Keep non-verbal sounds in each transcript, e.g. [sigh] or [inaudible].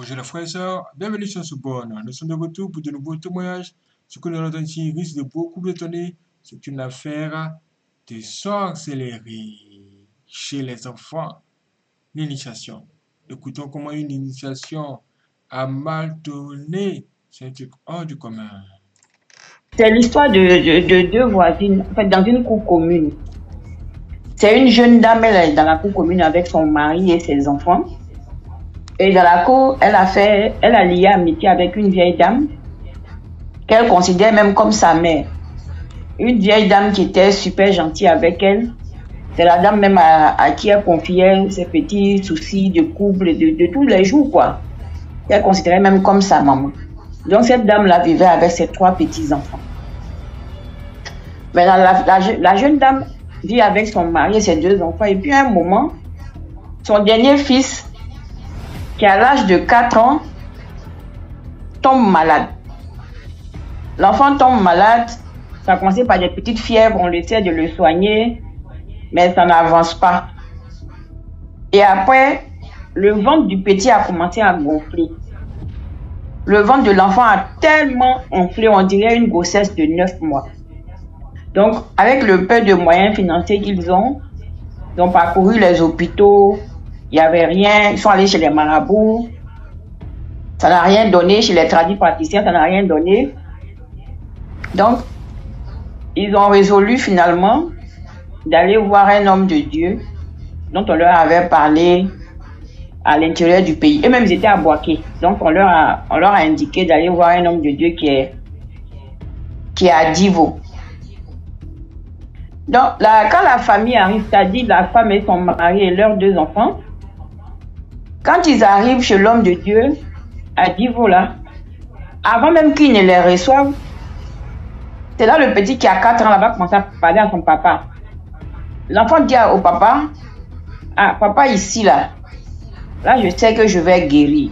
Bonjour les frères et sœurs, bienvenue sur ce borne. Nous sommes de retour pour de nouveaux témoignages. Ce que nous allons ici risque de beaucoup étonner. C'est une affaire de sorcellerie chez les enfants. L'initiation. Écoutons comment une initiation a mal tourné. C'est un truc hors du commun. C'est l'histoire de- de deux voisines, en fait, dans une cour commune. C'est une jeune dame, elle est dans la cour commune avec son mari et ses enfants. Et dans la cour, elle a fait, elle a lié amitié avec une vieille dame qu'elle considère même comme sa mère. Une vieille dame qui était super gentille avec elle. C'est la dame même à, qui elle confiait ses petits soucis de couple, de, de tous les jours, quoi. Elle considérait même comme sa maman. Donc cette dame-là vivait avec ses trois petits-enfants. Maintenant, la, la jeune dame vit avec son mari et ses deux enfants. Et puis à un moment, son dernier fils, qui a l'âge de 4 ans, tombe malade. L'enfant tombe malade, ça a commencé par des petites fièvres, on essaie de le soigner, mais ça n'avance pas. Et après, le ventre du petit a commencé à gonfler. Le ventre de l'enfant a tellement enflé, on dirait une grossesse de 9 mois. Donc, avec le peu de moyens financiers qu'ils ont, ils ont parcouru les hôpitaux, il n'y avait rien, ils sont allés chez les marabouts, ça n'a rien donné, chez les tradis praticiens, ça n'a rien donné. Donc, ils ont résolu finalement d'aller voir un homme de Dieu dont on leur avait parlé à l'intérieur du pays. Eux-mêmes, ils étaient à Boaké. Donc, on leur a, on leur a indiqué d'aller voir un homme de Dieu qui est, qui est à Divo. Donc, quand la famille arrive, c'est-à-dire la femme et son mari et leurs deux enfants, quand ils arrivent chez l'homme de Dieu, à Divo, là, avant même qu'ils ne les reçoivent, c'est là le petit qui a 4 ans là-bas commence à parler à son papa. L'enfant dit au papa, ah, papa ici, là, là, je sais que je vais guérir.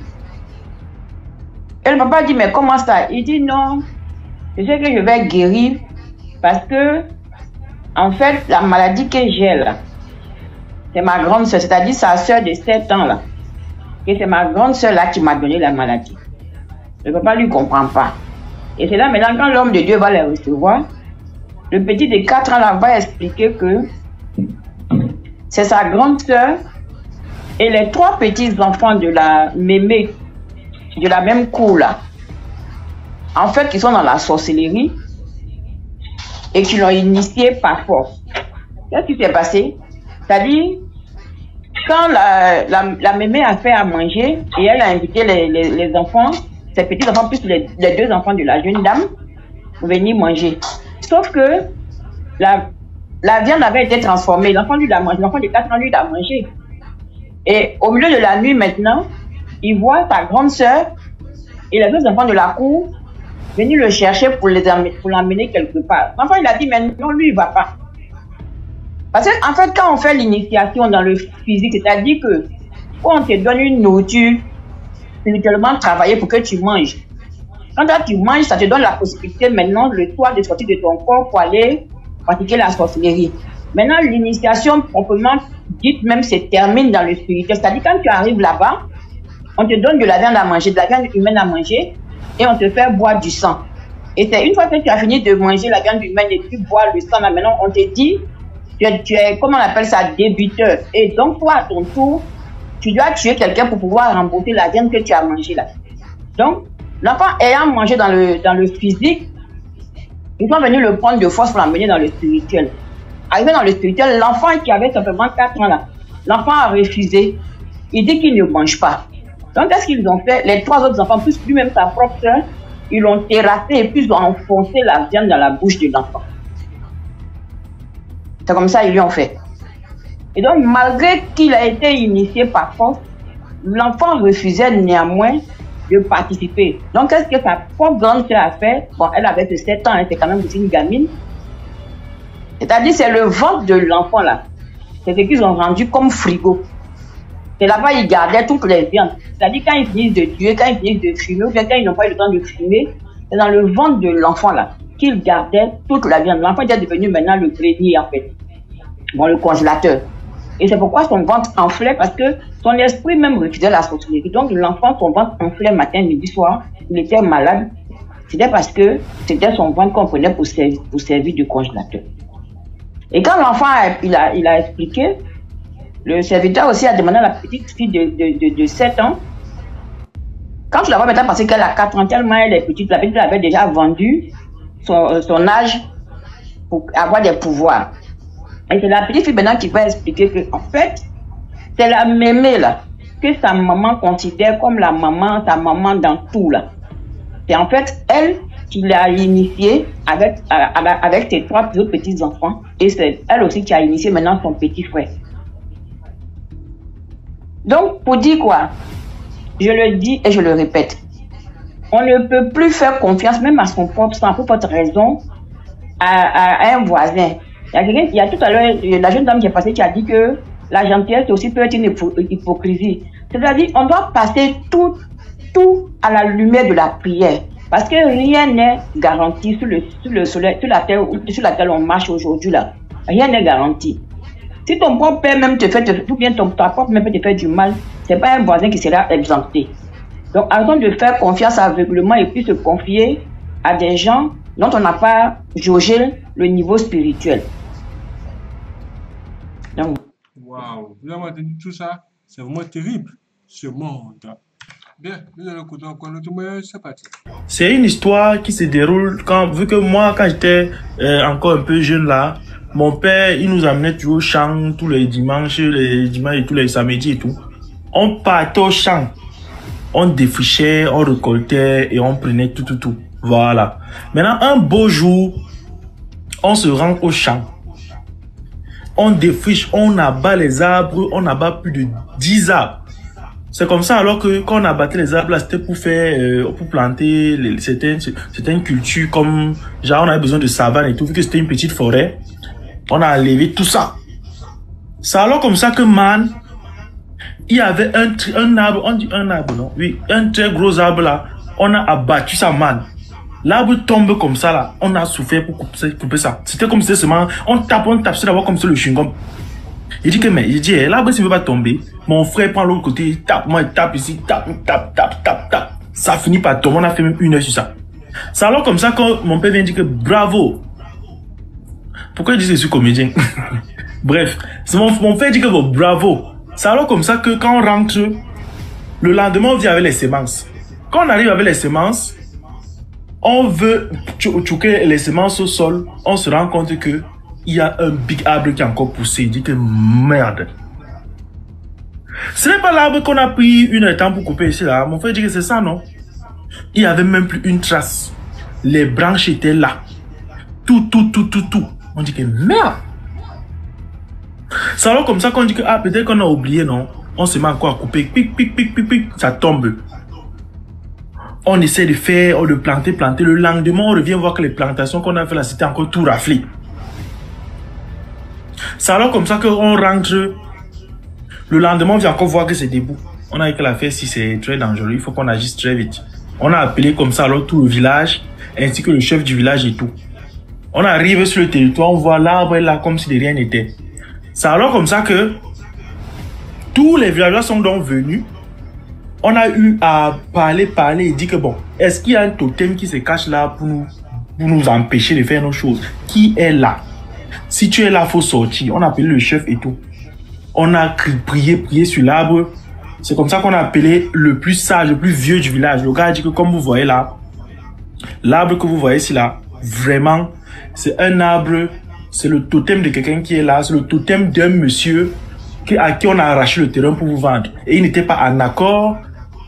Et le papa dit, mais comment ça? Il dit, non, je sais que je vais guérir parce que, en fait, la maladie que j'ai là, c'est ma grande soeur, c'est-à-dire sa soeur de 7 ans là. Et c'est ma grande soeur là qui m'a donné la maladie. Le papa lui comprend pas. Et c'est là maintenant, quand l'homme de Dieu va les recevoir, le petit de 4 ans là va expliquer que c'est sa grande soeur et les trois petits enfants de la mémé, de la même cour là, en fait, qui sont dans la sorcellerie et qui l'ont initié par force. Qu'est-ce qui s'est passé? C'est-à-dire, quand la, la, mémé a fait à manger et elle a invité les, les, enfants, ses petits enfants plus les, les deux enfants de la jeune dame, pour venir manger. Sauf que la, la viande avait été transformée. L'enfant lui l'a mangé. L'enfant de 4 ans lui l'a mangé. Et au milieu de la nuit maintenant, il voit sa grande sœur et les deux enfants de la cour venir le chercher pour les amener- pour l'emmener quelque part. L'enfant il a dit mais non lui il va pas. Parce que en fait quand on fait l'initiation dans le physique, c'est-à-dire que on te donne une nourriture spirituellement travaillée pour que tu manges. Quand tu manges, ça te donne la possibilité maintenant le soir de sortir de ton corps pour aller pratiquer la sorcellerie. Maintenant, l'initiation proprement dite même se termine dans le spirituel. C'est-à-dire quand tu arrives là-bas, on te donne de la viande à manger, de la viande humaine à manger, et on te fait boire du sang. Et c'est une fois que tu as fini de manger la viande humaine et puis boire le sang, là, maintenant on te dit, tu es, comment on appelle ça, débuteur. Et donc toi, à ton tour, tu dois tuer quelqu'un pour pouvoir rembourser la viande que tu as mangée là. Donc, l'enfant ayant mangé dans le, dans le physique, ils sont venus le prendre de force pour l'emmener dans le spirituel. Arrivé dans le spirituel, l'enfant qui avait simplement 4 ans là, l'enfant a refusé. Il dit qu'il ne mange pas. Donc, qu'est-ce qu'ils ont fait? Les trois autres enfants, plus lui-même sa propre soeur, ils l'ont terrassé et puis ils ont enfoncé la viande dans la bouche de l'enfant. C'est comme ça ils lui ont fait. Et donc, malgré qu'il a été initié par force, l'enfant refusait néanmoins de participer. Donc, qu'est-ce que sa propre grande sœur a fait? Bon, elle avait que 7 ans, elle était quand même aussi une gamine. C'est-à-dire, c'est le ventre de l'enfant là. C'est ce qu'ils ont rendu comme frigo. Et là-bas, ils gardaient toutes les viandes. C'est-à-dire, quand ils finissent de tuer, quand ils finissent de fumer, ou bien quand ils n'ont pas eu le temps de fumer, c'est dans le ventre de l'enfant là qu'ils gardaient toute la viande. L'enfant était devenu maintenant le grenier en fait. Bon, le congélateur. Et c'est pourquoi son ventre enflait parce que son esprit même refusait la sorcellerie. Donc l'enfant, son ventre enflait matin, midi, soir. Il était malade. C'était parce que c'était son ventre qu'on prenait pour servir, de congélateur. Et quand l'enfant il a, expliqué, le serviteur aussi a demandé à la petite fille de, de, de, 7 ans. Quand tu la vois maintenant, parce qu'elle a 4 ans, tellement elle est petite, la petite avait déjà vendu son, son âge pour avoir des pouvoirs. Et c'est la petite fille maintenant qui va expliquer que, en fait, c'est la mémé là, que sa maman considère comme la maman, sa maman dans tout là. C'est en fait elle qui l'a initié avec, avec ses trois autres petits enfants. Et c'est elle aussi qui a initié maintenant son petit frère. Donc, pour dire quoi? Je le dis et je le répète. On ne peut plus faire confiance, même à son propre sang, pour votre raison, à, un voisin. Il y, a tout à l'heure, la jeune dame qui est passée qui a dit que la gentillesse aussi peut être une hypocrisie. C'est-à-dire, on doit passer tout, tout à la lumière de la prière. Parce que rien n'est garanti sur le, sur le soleil, sur la terre sur laquelle on marche aujourd'hui là. Rien n'est garanti. Si ton propre père même te fait, ou bien ton, propre mère peut te faire du mal, c'est pas un voisin qui sera exempté. Donc, arrêtons de faire confiance aveuglement et puis se confier à des gens dont on n'a pas jaugé le niveau spirituel. Donc, Waouh, vous avez entendu tout ça? C'est vraiment terrible, ce monde. Bien, nous allons écouter encore notre témoignage, c'est parti. C'est une histoire qui se déroule quand, vu que moi, quand j'étais euh, encore un peu jeune là, mon père, il nous amenait toujours au champ tous les dimanches, les dimanches et tous les samedis et tout. On partait au champ. On défrichait, on récoltait et on prenait tout, tout, tout. Voilà. Maintenant, un beau jour, on se rend au champ. On défriche, on abat les arbres, on abat plus de 10 arbres. C'est comme ça alors que quand on abattait les arbres, c'était pour faire, euh, pour planter les, certaines, certaines cultures comme, genre on avait besoin de savane et tout, vu que c'était une petite forêt. On a enlevé tout ça. C'est alors comme ça que man, il y avait un, un arbre, on dit un arbre, non? Oui, un très gros arbre là. On a abattu ça, man. L'arbre tombe comme ça là. On a souffert pour couper, ça. C'était comme si seulement, on tape, on tape, c'est d'abord comme ça le chewing-gum. Il dit que, mais, il dit, eh, l'arbre s'il veut pas tomber, mon frère prend l'autre côté, il tape, moi il tape ici, tape, tape, tape, tape, tape. Ça finit par tomber. On a fait même une heure sur ça. C'est alors comme ça quand mon père vient dire que bravo, pourquoi il dit que je suis comédien? [laughs] Bref, mon, mon frère dit que bravo. C'est alors comme ça que quand on rentre, le lendemain, on vient avec les semences. Quand on arrive avec les semences, on veut choquer les semences au sol, on se rend compte que il y a un big arbre qui est encore poussé. Il dit que merde. Ce n'est pas l'arbre qu'on a pris une heure temps pour couper ici là. Mon frère dit que c'est ça, non? Il n'y avait même plus une trace. Les branches étaient là. Tout, tout, tout, tout, tout. On dit que merde. C'est alors comme ça qu'on dit que, ah, peut-être qu'on a oublié, non? On se met encore à couper, pic, pic, pic, pic, pic, ça tombe. On essaie de faire, de planter, planter. Le lendemain, on revient voir que les plantations qu'on a fait là, c'était encore tout raflé. C'est alors comme ça qu'on rentre. Le lendemain, on vient encore voir que c'est debout. On a que la faire si c'est très dangereux. Il faut qu'on agisse très vite. On a appelé comme ça alors tout le village, ainsi que le chef du village et tout. On arrive sur le territoire, on voit l'arbre là comme si de rien n'était. C'est alors comme ça que tous les villageois sont donc venus. On a eu à parler, parler et dire que bon, est-ce qu'il y a un totem qui se cache là pour nous, pour nous empêcher de faire nos choses? Qui est là? Si tu es là, faut sortir. On a appelé le chef et tout. On a prié, prié sur l'arbre. C'est comme ça qu'on a appelé le plus sage, le plus vieux du village. Le gars a dit que comme vous voyez là, l'arbre que vous voyez ici là, vraiment, c'est un arbre, c'est le totem de quelqu'un qui est là, c'est le totem d'un monsieur à qui on a arraché le terrain pour vous vendre. Et il n'était pas en accord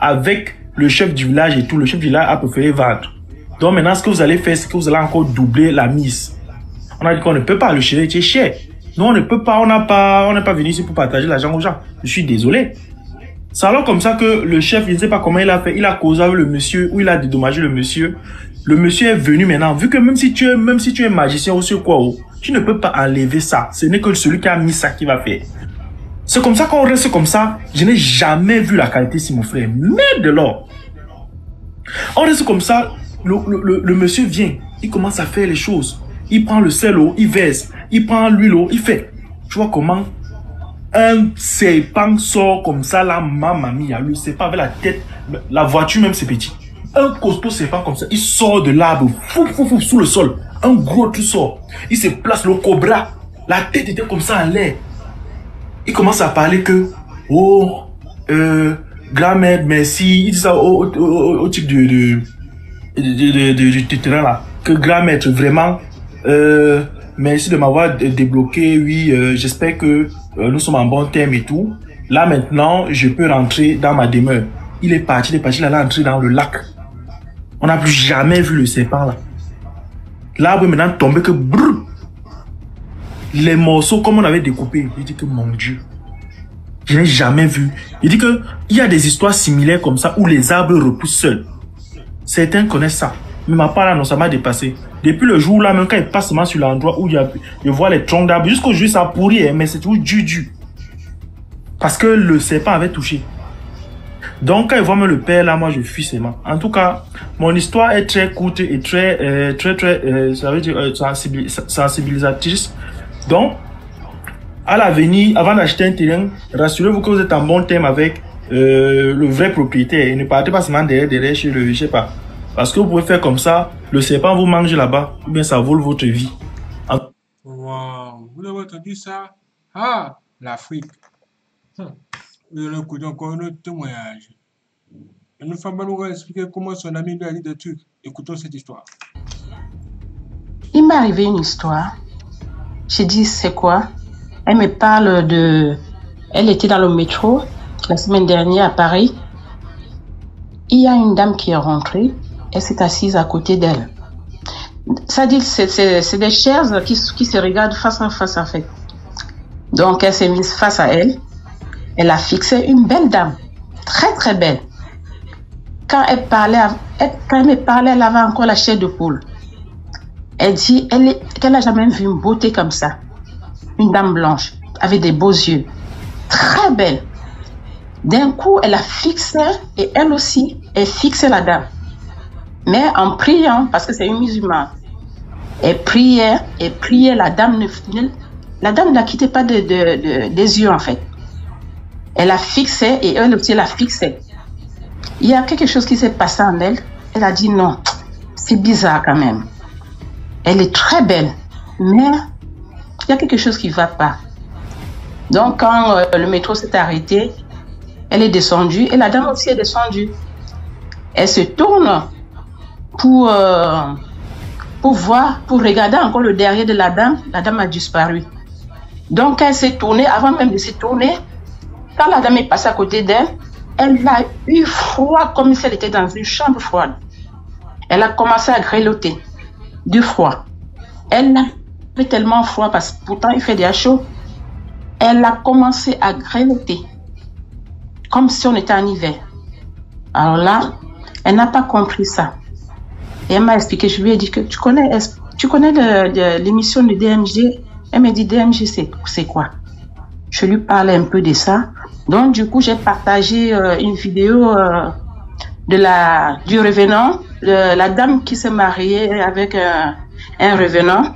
avec le chef du village et tout. Le chef du village a préféré vendre. Donc maintenant, ce que vous allez faire, c'est que vous allez encore doubler la mise. On a dit qu'on ne peut pas, le chéri est cher. Non, on ne peut pas, on n'a pas, on n'est pas venu ici pour partager l'argent aux gens. Je suis désolé. C'est alors comme ça que le chef, je ne sais pas comment il a fait, il a causé avec le monsieur, ou il a dédommagé le monsieur. Le monsieur est venu maintenant, vu que même si tu es, même si tu es magicien ou sur quoi, oh, tu ne peux pas enlever ça. Ce n'est que celui qui a mis ça qui va faire. C'est comme ça qu'on reste comme ça. Je n'ai jamais vu la qualité si mon frère. Mais de l'or. On reste comme ça. Le, monsieur vient. Il commence à faire les choses. Il prend le sel, il verse. Il prend l'huile, il fait. Tu vois comment un serpent sort comme ça, là, mamma mia, le serpent avec la tête, la voiture même c'est petit. Un costaud serpent comme ça, il sort de l'arbre, fou, fou, fou, sous le sol. Un gros sort. Il se place, le cobra. La tête était comme ça en l'air. Il commence à parler que, oh, euh, grand-mère, merci. Il dit ça au, type de, de, de, de, terrain là. Que grand-maître, vraiment, euh, merci de m'avoir dé- débloqué. Oui, euh, j'espère que euh, nous sommes en bon terme et tout. Là maintenant, je peux rentrer dans ma demeure. Il est parti, il est parti, il allait entrer dans le lac. On n'a plus jamais vu le serpent là. L'arbre est maintenant tombé que brrr. Les morceaux comme on avait découpé. Il dit que mon Dieu. Je n'ai jamais vu. Il dit que il y a des histoires similaires comme ça où les arbres repoussent seuls. Certains connaissent ça. Mais ma part là, non, ça m'a dépassé. Depuis le jour là, même quand il passe sur l'endroit où il y a, je vois les troncs d'arbres, jusqu'au jour ça pourrit, hein, mais c'est toujours du du. Parce que le serpent avait touché. Donc quand il voit même le père là, moi je fuis seulement. En tout cas, mon histoire est très courte et très, euh, très, très, euh, ça veut dire euh, sensibilis- sensibilisatrice. Donc, à l'avenir, avant d'acheter un terrain, rassurez-vous que vous êtes en bon terme avec euh, le vrai propriétaire. Et ne partez pas seulement derrière, derrière chez le, je sais pas. Parce que vous pouvez faire comme ça, le serpent vous mange là-bas, ou bien ça vole votre vie. Waouh, vous avez entendu ça? Ah, l'Afrique. Hum. Vous allez écouter encore un autre témoignage. Une femme nous expliquer comment son ami lui a dit des trucs. Écoutons cette histoire. Il m'est arrivé une histoire. J'ai dit, c'est quoi? Elle me parle de... Elle était dans le métro la semaine dernière à Paris. Il y a une dame qui est rentrée. Elle s'est assise à côté d'elle. Ça dit, c'est des chaises qui, qui se regardent face à face en fait. Donc elle s'est mise face à elle. Elle a fixé une belle dame. Très très belle. Quand elle parlait, elle- quand elle parlait, elle avait encore la chair de poule. Elle dit qu'elle n'a jamais vu une beauté comme ça. Une dame blanche, avec des beaux yeux. Très belle. D'un coup, elle a fixé, et elle aussi, elle fixait la dame. Mais en priant, parce que c'est une musulmane. Elle priait, elle priait, la dame ne, la dame ne la quittait pas de, de- de- des yeux, en fait. Elle la fixait, et elle aussi la fixait. Il y a quelque chose qui s'est passé en elle. Elle a dit non, c'est bizarre quand même. Elle est très belle, mais il y a quelque chose qui ne va pas. Donc, quand euh, le métro s'est arrêté, elle est descendue et la dame aussi est descendue. Elle se tourne pour, euh, pour voir, pour regarder encore le derrière de la dame. La dame a disparu. Donc, elle s'est tournée, avant même de se tourner, quand la dame est passée à côté d'elle, elle a eu froid comme si elle était dans une chambre froide. Elle a commencé à grelotter du froid. Elle avait tellement froid parce que pourtant il fait déjà chaud. Elle a commencé à grelotter comme si on était en hiver. Alors là, elle n'a pas compris ça. Et elle m'a expliqué, je lui ai dit que tu connais, tu connais l'émission de DMG Elle m'a dit DMG c'est quoi? Je lui parlais un peu de ça. Donc du coup, j'ai partagé euh, une vidéo euh, du revenant, la dame qui s'est mariée avec un, un revenant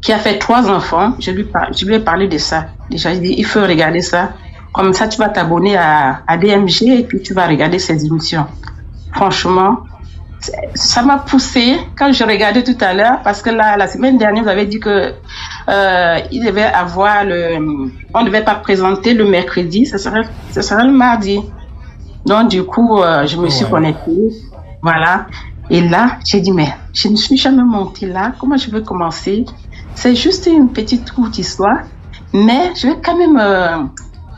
qui a fait trois enfants. Je lui, je ai parlé de ça. Déjà, il dit, il faut regarder ça. Comme ça, tu vas t'abonner à, à DMG et puis tu vas regarder ses émissions. Franchement, ça m'a poussé quand je regardais tout à l'heure parce que la, la semaine dernière, vous avez dit que euh, il devait avoir le, on ne devait pas présenter le mercredi, ce serait, ce serait le mardi. Donc du coup, euh, je me suis Ouais. connectée, voilà. Et là, j'ai dit mais je ne suis jamais montée là. Comment je vais commencer? C'est juste une petite courte histoire, mais je vais quand même euh,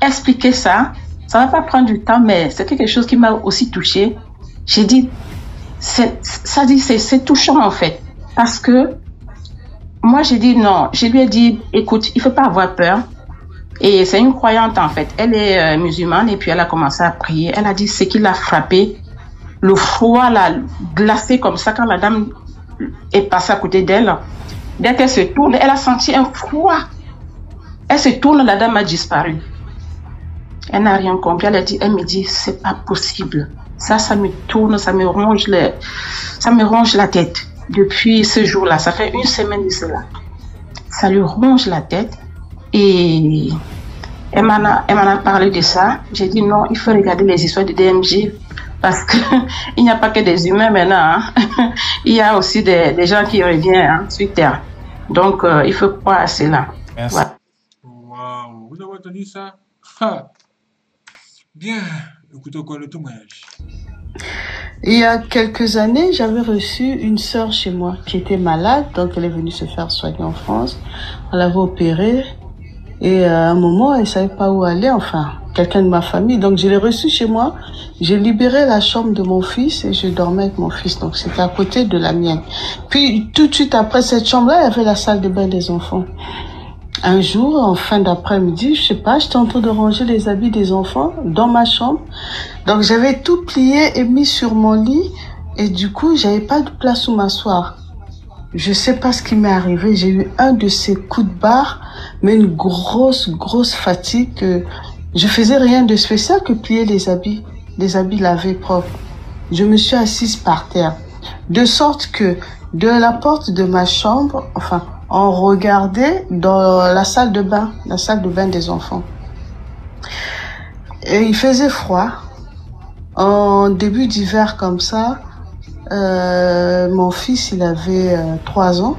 expliquer ça. Ça va pas prendre du temps, mais c'est quelque chose qui m'a aussi touchée. J'ai dit ça dit c'est touchant en fait. Parce que moi j'ai dit non. Je lui ai dit écoute il faut pas avoir peur. Et c'est une croyante en fait. Elle est euh, musulmane et puis elle a commencé à prier. Elle a dit ce qui l'a frappé le froid l'a glacé comme ça quand la dame est passée à côté d'elle. Dès qu'elle se tourne elle a senti un froid. Elle se tourne la dame a disparu. Elle n'a rien compris. Elle a dit, elle me dit, c'est pas possible. Ça, ça me tourne, ça me ronge le, ça me ronge la tête. Depuis ce jour-là, ça fait une semaine de cela. Ça lui ronge la tête et Elle m'en a, parlé de ça. J'ai dit non, il faut regarder les histoires de DMG. Parce que [laughs] il n'y a pas que des humains maintenant. hein. [laughs] il y a aussi des, des gens qui reviennent hein, sur Terre. Donc, euh, il faut croire à cela. Merci. Waouh, vous avez entendu ça? Ha. Bien, Il y a quelques années, j'avais reçu une sœur chez moi qui était malade, donc elle est venue se faire soigner en France. On l'avait opérée et à un moment, elle savait pas où aller, enfin, quelqu'un de ma famille. Donc je l'ai reçue chez moi. J'ai libéré la chambre de mon fils et je dormais avec mon fils. Donc c'était à côté de la mienne. Puis tout de suite après cette chambre-là, il y avait la salle de bain des enfants. Un jour, en fin d'après-midi, je sais pas, j'étais en train de ranger les habits des enfants dans ma chambre. Donc j'avais tout plié et mis sur mon lit et du coup, j'avais pas de place où m'asseoir. Je sais pas ce qui m'est arrivé, j'ai eu un de ces coups de barre, mais une grosse, grosse fatigue. Je faisais rien de spécial que plier les habits, les habits lavés propres. Je me suis assise par terre, de sorte que de la porte de ma chambre, enfin, on regardait dans la salle de bain, la salle de bain des enfants. Et il faisait froid. En début d'hiver comme ça, euh, mon fils, il avait euh, trois ans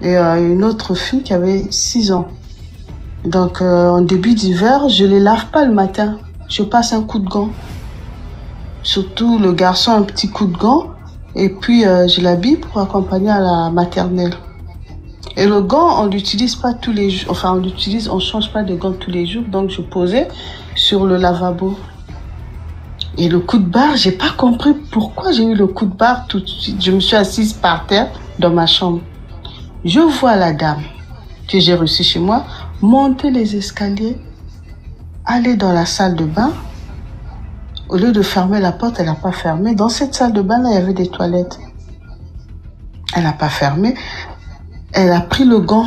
et euh, une autre fille qui avait six ans. Donc, euh, en début d'hiver, je les lave pas le matin. Je passe un coup de gant. Surtout le garçon, un petit coup de gant. Et puis, je l'habille pour accompagner à la maternelle. Et le gant, on l'utilise pas tous les jours. Enfin, on l'utilise, on change pas de gant tous les jours. Donc, je posais sur le lavabo. Et le coup de barre, j'ai pas compris pourquoi j'ai eu le coup de barre tout de suite. Je me suis assise par terre dans ma chambre. Je vois la dame que j'ai reçue chez moi monter les escaliers, aller dans la salle de bain. Au lieu de fermer la porte, elle n'a pas fermé. Dans cette salle de bain, là, il y avait des toilettes. Elle n'a pas fermé. Elle a pris le gant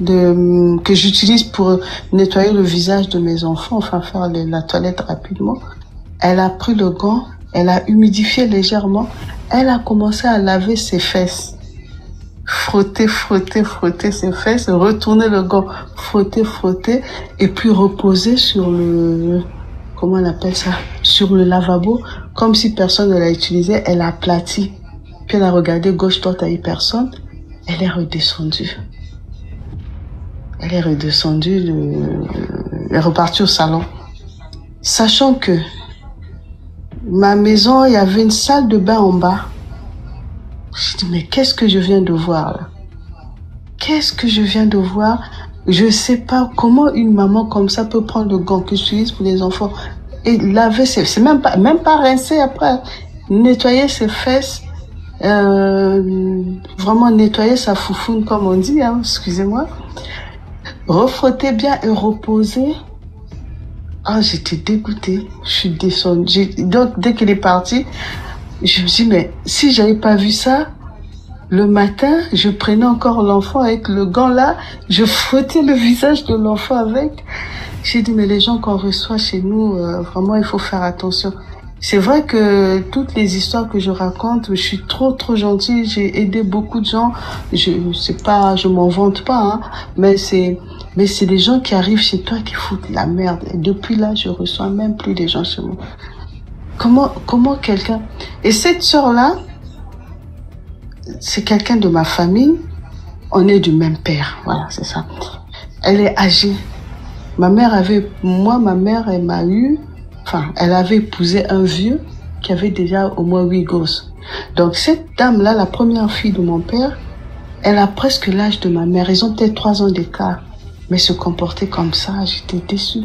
de, que j'utilise pour nettoyer le visage de mes enfants, enfin faire la toilette rapidement. Elle a pris le gant, elle a humidifié légèrement, elle a commencé à laver ses fesses. Frotter, frotter, frotter ses fesses, retourner le gant, frotter, frotter, et puis reposer sur le, comment on appelle ça, sur le lavabo, comme si personne ne l'a utilisé, elle a aplati. Puis elle a regardé gauche, droite, avait personne, elle est redescendue. Elle est redescendue, le- elle est repartie au salon. Sachant que ma maison, il y avait une salle de bain en bas. Je dis, mais qu'est-ce que je viens de voir là? Qu'est-ce que je viens de voir? Je sais pas comment une maman comme ça peut prendre le gant que j'utilise pour les enfants et laver ses... C'est même pas, même pas rincer après. Nettoyer ses fesses. Euh, vraiment nettoyer sa foufoune comme on dit, hein, excusez-moi. Refrotter bien et reposer. Ah, j'étais dégoûtée. Je suis descendue. Donc, dès qu'il est parti, je me suis dit, mais si j'avais pas vu ça, le matin, je prenais encore l'enfant avec le gant là, je frottais le visage de l'enfant avec. J'ai dit, mais les gens qu'on reçoit chez nous, euh, vraiment, il faut faire attention. C'est vrai que toutes les histoires que je raconte, je suis trop trop gentille. J'ai aidé beaucoup de gens. Je c'est pas, je m'en vante pas, hein, mais c'est mais c'est des gens qui arrivent chez toi qui foutent la merde. Et depuis là, je reçois même plus des gens chez moi. Comment comment quelqu'un et cette sœur là, c'est quelqu'un de ma famille. On est du même père, voilà, c'est ça. Elle est âgée. Ma mère avait, moi, ma mère, elle m'a eu, enfin, elle avait épousé un vieux qui avait déjà au moins huit gosses. Donc cette dame-là, la première fille de mon père, elle a presque l'âge de ma mère. Ils ont peut-être trois ans d'écart. Mais se comporter comme ça, j'étais déçue.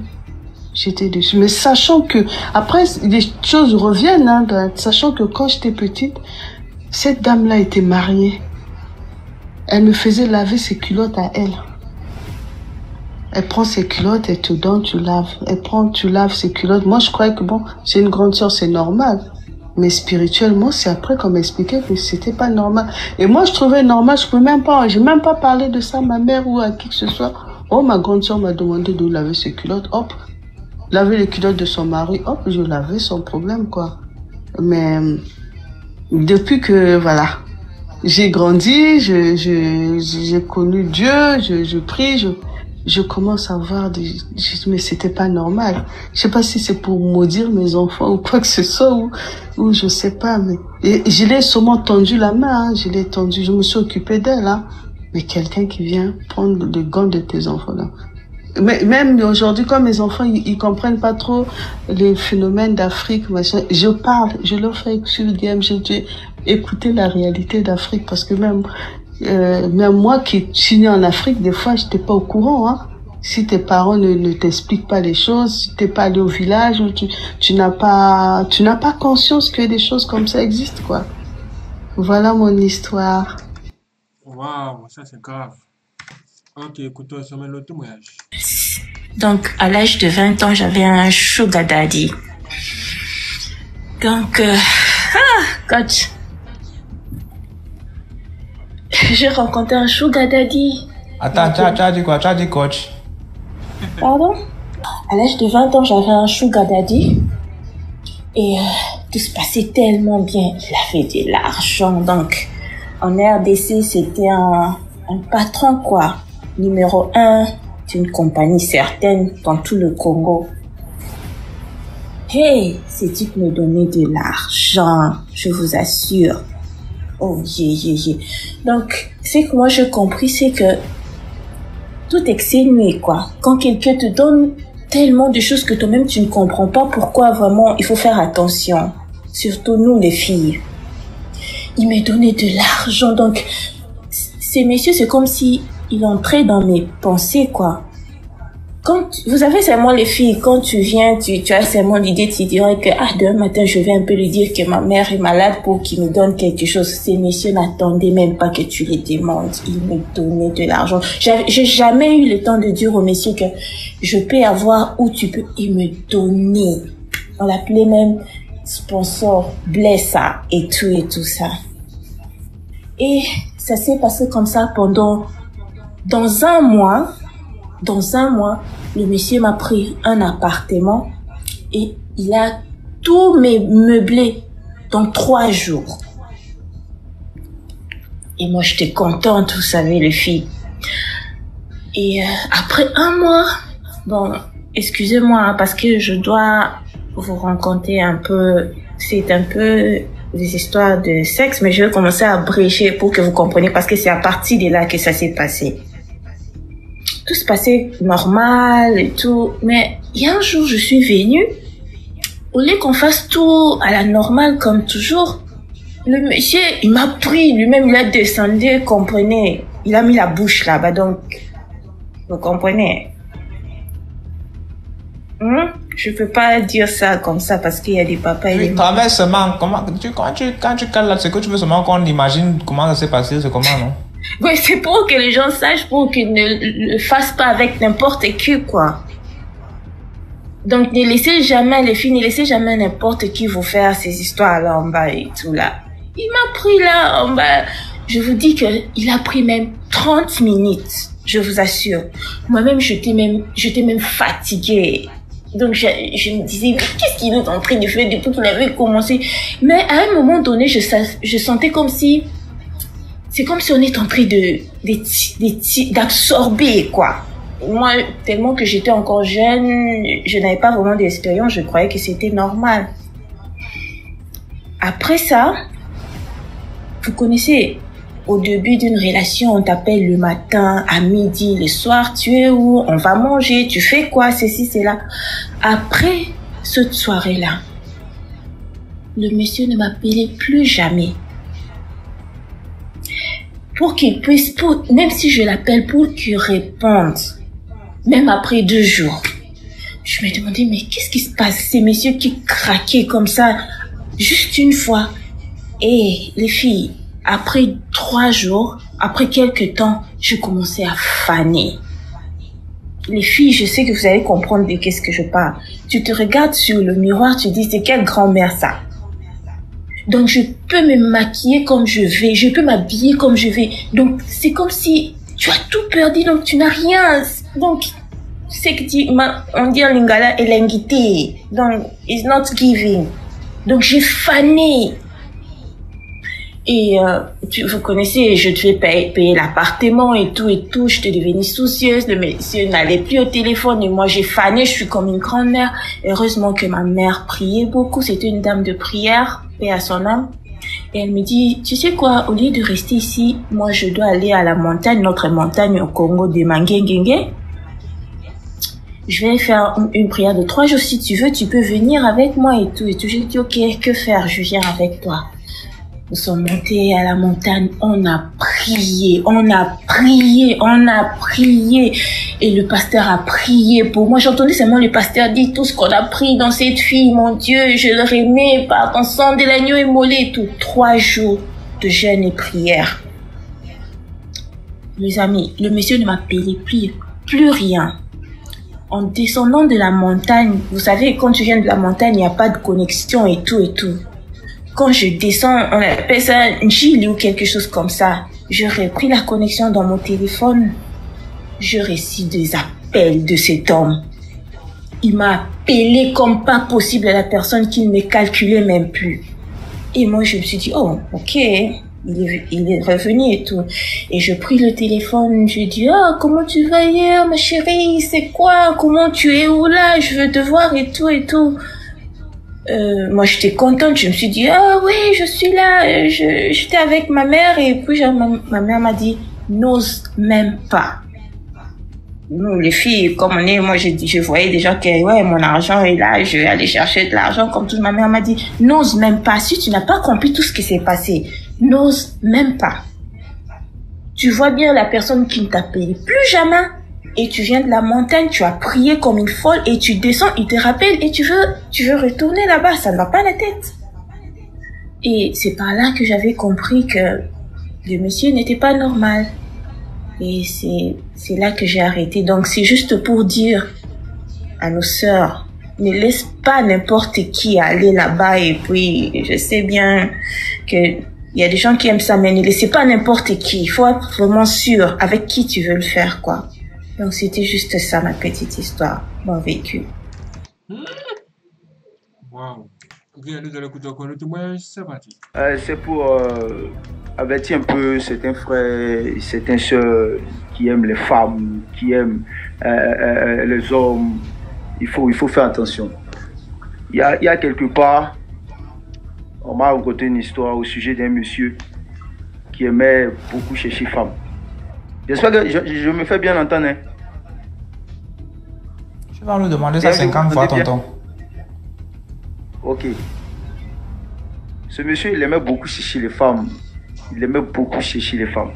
J'étais déçue. Mais sachant que, après, les choses reviennent, hein, sachant que quand j'étais petite, cette dame-là était mariée. Elle me faisait laver ses culottes à elle. Elle prend ses culottes, elle te donne, tu laves. Elle prend, tu laves ses culottes. Moi, je croyais que bon, c'est une grande sœur, c'est normal. Mais spirituellement, c'est après qu'on m'expliquait que c'était pas normal. Et moi, je trouvais normal, je peux même pas, j'ai même pas parlé de ça à ma mère ou à qui que ce soit. Oh, ma grande sœur m'a demandé de laver ses culottes, hop. Laver les culottes de son mari, hop, je lavais sans problème, quoi. Mais, depuis que, voilà, j'ai grandi, je, je, j'ai connu Dieu, je, je prie, je, je commence à voir des, je mais c'était pas normal. Je sais pas si c'est pour maudire mes enfants ou quoi que ce soit ou, ou je sais pas, mais, et je l'ai sûrement tendu la main, hein, je l'ai tendu, je me suis occupée d'elle, hein. Mais quelqu'un qui vient prendre le gants de tes enfants, là. Mais même aujourd'hui, quand mes enfants, ils, ils comprennent pas trop les phénomènes d'Afrique, machin, je parle, je leur fais game, je dis, écoutez la réalité d'Afrique, parce que même, euh, même moi qui suis né en Afrique, des fois, j'étais pas au courant, hein. Si tes parents ne, ne t'expliquent pas les choses, si t'es pas allé au village, tu, tu n'as pas, tu n'as pas conscience que des choses comme ça existent, quoi. Voilà mon histoire. Waouh, ça c'est grave. Ok, écoutons ensemble le témoignage. Donc, à l'âge de 20 ans, j'avais un sugar daddy. Donc, euh, ah, quand [laughs] j'ai rencontré un sugar daddy, Attends, tu as, dit quoi? Tu as dit coach? Pardon, à l'âge de 20 ans, j'avais un sugar daddy. Et euh, tout se passait tellement bien. Il avait de l'argent. Donc, en RDC, c'était un, un patron, quoi. Numéro un d'une compagnie certaine dans tout le Congo. Hey, ce type me donnait de l'argent, je vous assure. Oh, yeah, yeah, yeah. Donc, ce que moi j'ai compris, c'est que tout exténué, quoi. Quand quelqu'un te donne tellement de choses que toi-même tu ne comprends pas pourquoi vraiment il faut faire attention. Surtout nous, les filles. Il m'a donné de l'argent, donc ces messieurs, c'est comme si il entrait dans mes pensées, quoi. Quand, vous savez, seulement les filles, quand tu viens, tu, as seulement l'idée, tu dirais que, ah, demain matin, je vais un peu lui dire que ma mère est malade pour qu'il me donne quelque chose. Ces messieurs n'attendaient même pas que tu les demandes. Ils me donnaient de l'argent. J'ai jamais eu le temps de dire aux messieurs que je peux avoir où tu peux. Ils me donnaient. On l'appelait même sponsor, blessa et tout et tout ça. Et ça s'est passé comme ça pendant, dans un mois, dans un mois, le monsieur m'a pris un appartement et il a tout meublé dans trois jours. Et moi, j'étais contente, vous savez, les filles. Et euh, après un mois, bon, excusez-moi, hein, parce que je dois vous raconter un peu, c'est un peu des histoires de sexe, mais je vais commencer à brécher pour que vous compreniez, parce que c'est à partir de là que ça s'est passé tout se passait normal et tout. Mais il y a un jour, je suis venue. Au lieu qu'on fasse tout à la normale comme toujours, le monsieur, il m'a pris, lui-même, il a descendu, comprenez. Il a mis la bouche là-bas, donc, vous comprenez. Hein? Je peux pas dire ça comme ça parce qu'il y a des papas et des seulement. Comment, tu, quand, tu, quand tu cales là, c'est que tu veux seulement qu'on imagine comment ça s'est passé, c'est comment, non? Oui, c'est pour que les gens sachent, pour qu'ils ne le fassent pas avec n'importe qui, quoi. Donc, ne laissez jamais, les filles, ne laissez jamais n'importe qui vous faire ces histoires là en bas et tout là. Il m'a pris là en bas. Je vous dis que il a pris même 30 minutes. Je vous assure. Moi-même, j'étais même, même fatiguée. Donc, je, je me disais, qu'est-ce qu'il est en train de faire depuis qu'il avait commencé? Mais à un moment donné, je sentais comme si, c'est comme si on est en train de, d'absorber, quoi. Moi, tellement que j'étais encore jeune, je n'avais pas vraiment d'expérience, je croyais que c'était normal. Après ça, vous connaissez, au début d'une relation, on t'appelle le matin, à midi, le soir, tu es où On va manger, tu fais quoi Ceci, cela. Après cette soirée-là, le monsieur ne m'appelait plus jamais pour qu'il puisse, même si je l'appelle pour qu'il réponde, même après deux jours. Je me demandais, mais qu'est-ce qui se passe? Ces messieurs qui craquaient comme ça, juste une fois. Et les filles, après trois jours, après quelques temps, je commençais à faner. Les filles, je sais que vous allez comprendre de qu'est-ce que je parle. Tu te regardes sur le miroir, tu dis, c'est quelle grand-mère ça? Donc je peux me maquiller comme je vais, je peux m'habiller comme je vais. Donc c'est comme si tu as tout perdu, donc tu n'as rien. Donc c'est que tu, on dit en lingala, elengité. Donc it's not giving. Donc j'ai fané. Et euh, tu, vous connaissez, je devais payer, payer l'appartement et tout et tout. Je te devenue soucieuse. Le monsieur n'allait plus au téléphone et moi j'ai fané. Je suis comme une grand-mère. Heureusement que ma mère priait beaucoup. C'était une dame de prière, paix à son âme. Et elle me dit, tu sais quoi, au lieu de rester ici, moi je dois aller à la montagne, notre montagne au Congo de Manguenguengue. Je vais faire une prière de trois jours. Si tu veux, tu peux venir avec moi et tout. Et tout. J'ai dit, ok, que faire? Je viens avec toi. Nous sommes montés à la montagne, on a prié, on a prié, on a prié. Et le pasteur a prié pour moi. J'entendais seulement le pasteur dire tout ce qu'on a pris dans cette fille. Mon Dieu, je leur aimais par ton sang de l'agneau émolé tout. Trois jours de jeûne et prière. Les amis, le monsieur ne m'appelait plus, plus rien. En descendant de la montagne, vous savez, quand tu viens de la montagne, il n'y a pas de connexion et tout et tout quand je descends, on appelle ça une gilet ou quelque chose comme ça. J'aurais pris la connexion dans mon téléphone. Je reçu des appels de cet homme. Il m'a appelé comme pas possible à la personne qui ne calculait même plus. Et moi, je me suis dit, oh, ok, il est, revenu et tout. Et je pris le téléphone, je dis, oh, comment tu vas hier, ma chérie, c'est quoi, comment tu es, où là, je veux te voir et tout et tout. Euh, moi j'étais contente, je me suis dit ah oui je suis là, euh, j'étais avec ma mère et puis ma, ma mère m'a dit n'ose même pas. Nous les filles comme on est, moi je, je voyais déjà que ouais mon argent est là, je vais aller chercher de l'argent comme tout. Ma mère m'a dit n'ose même pas si tu n'as pas compris tout ce qui s'est passé, n'ose même pas. Tu vois bien la personne qui ne t'a payé plus jamais et tu viens de la montagne, tu as prié comme une folle et tu descends, il te rappelle et tu veux, tu veux retourner là-bas, ça ne va pas la tête. Et c'est par là que j'avais compris que le monsieur n'était pas normal. Et c'est, là que j'ai arrêté. Donc c'est juste pour dire à nos sœurs, ne laisse pas n'importe qui aller là-bas et puis je sais bien que il y a des gens qui aiment ça, mais ne laissez pas n'importe qui. Il faut être vraiment sûr avec qui tu veux le faire, quoi. Donc c'était juste ça ma petite histoire, mon vécu. Wow. Ok, nous allons écouter encore le témoignage, c'est parti. Euh, c'est pour euh, avertir un peu certains frères, certaines soeurs qui aiment les femmes, qui aiment euh, euh, les hommes. Il faut, il faut faire attention. Il y a, il y a quelque part, on m'a raconté une histoire au sujet d'un monsieur qui aimait beaucoup chercher femme. J'espère que je, je me fais bien entendre. Hein. Tu vas nous demander ça Bien, vous 50 fois, tonton. Ok. Ce monsieur, il aimait beaucoup chercher les femmes. Il aimait beaucoup chercher les femmes.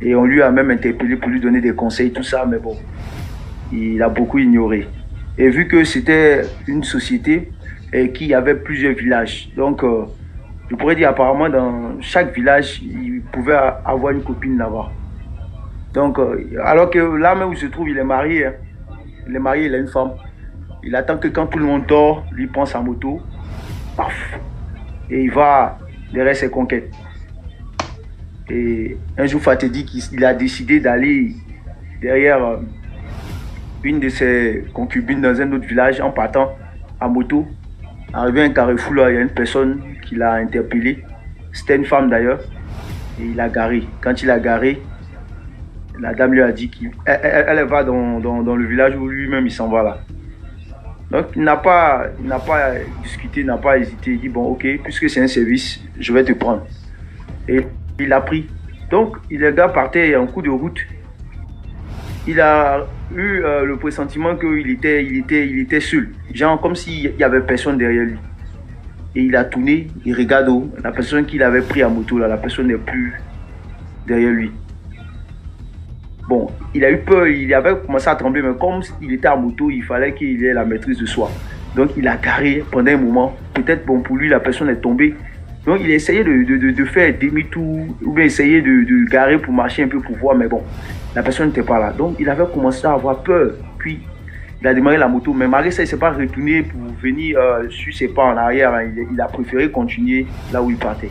Et on lui a même interpellé pour lui donner des conseils, tout ça, mais bon, il a beaucoup ignoré. Et vu que c'était une société et qu'il y avait plusieurs villages, donc euh, je pourrais dire apparemment dans chaque village, il pouvait avoir une copine là-bas. Donc, euh, alors que là même où il se trouve, il est marié. hein. Il est marié, il a une femme. Il attend que quand tout le monde dort, lui prend sa moto, paf, et il va derrière ses conquêtes. Et un jour fatidique, il il a décidé d'aller derrière euh, une de ses concubines dans un autre village en partant à moto. Arrivé à un carrefour, là, il y a une personne qui l'a interpellé. C'était une femme d'ailleurs. Et il a garé. Quand il a garé, la dame lui a dit qu'elle elle, elle va dans, le village où lui-même il s'en va là. Donc il n'a pas, pas discuté, n'a pas hésité. Il dit bon ok, puisque c'est un service, je vais te prendre. Et il a pris. Donc le gars partait en coup de route. Il a eu euh, le pressentiment qu'il était, était seul. Genre comme s'il y avait personne derrière lui. Et il a tourné, il regarde où la personne qu'il avait pris à moto là, la personne n'est plus derrière lui. Bon, il a eu peur, il avait commencé à trembler, mais comme il était à moto, il fallait qu'il ait la maîtrise de soi. Donc il a garé pendant un moment. Peut-être bon pour lui, la personne est tombée. Donc il a essayé de, de, de, faire demi-tour, ou bien essayer de, garer pour marcher un peu pour voir, mais bon, la personne n'était pas là. Donc il avait commencé à avoir peur. Puis il a démarré la moto, mais malgré ça, il ne s'est pas retourné pour venir euh, sur ses pas en arrière. hein. Il a préféré continuer là où il partait.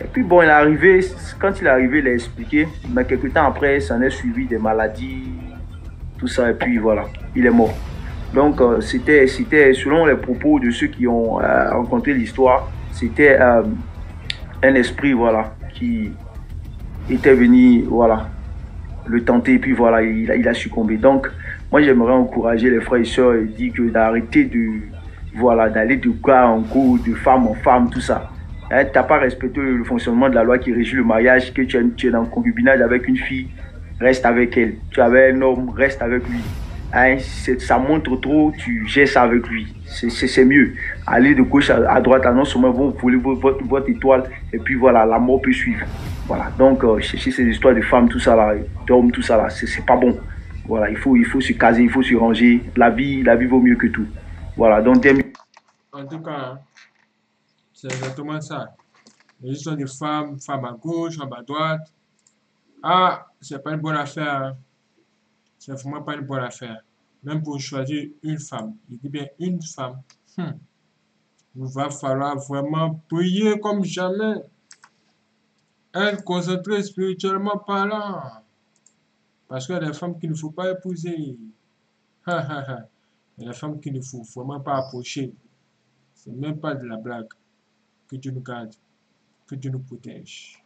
Et puis bon, il est arrivé, quand il est arrivé, il a expliqué, mais quelques temps après, ça en est suivi des maladies, tout ça, et puis voilà, il est mort. Donc euh, c'était, c'était, selon les propos de ceux qui ont euh, rencontré l'histoire, c'était euh, un esprit, voilà, qui était venu, voilà, le tenter, et puis voilà, il a, succombé. Donc, moi, j'aimerais encourager les frères et sœurs et dire que d'arrêter de, voilà, d'aller de gars en go, de femme en femme, tout ça. Hein, tu n'as pas respecté le fonctionnement de la loi qui régit le mariage, que tu es, es en concubinage avec une fille, reste avec elle. Tu avais un homme, reste avec lui. Hein, ça montre trop, tu gères ça avec lui. C'est- mieux. Aller de gauche à, à droite, non seulement vont voler vo- votre, étoile, et puis voilà, la mort peut suivre. Voilà, donc euh, chercher ces histoires de femmes, tout ça là, d'hommes, tout ça là, c'est pas bon. Voilà, il faut, il faut se caser, il faut se ranger. La vie, la vie vaut mieux que tout. Voilà, donc En tout cas, hein, c'est exactement ça. Les histoires de femmes, femmes à gauche, femmes à droite. Ah, c'est pas une bonne affaire. hein. C'est vraiment pas une bonne affaire. Même pour choisir une femme. Je dis bien une femme. Hmm. Il va falloir vraiment prier comme jamais. Être concentré spirituellement parlant. Parce qu'il y a des femmes qu'il ne faut pas épouser. [laughs] Il y a des femmes qu'il ne faut vraiment pas approcher. C'est même pas de la blague. Que Dieu nous garde. Que Dieu nous protège.